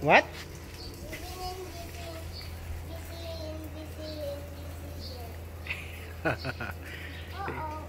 What?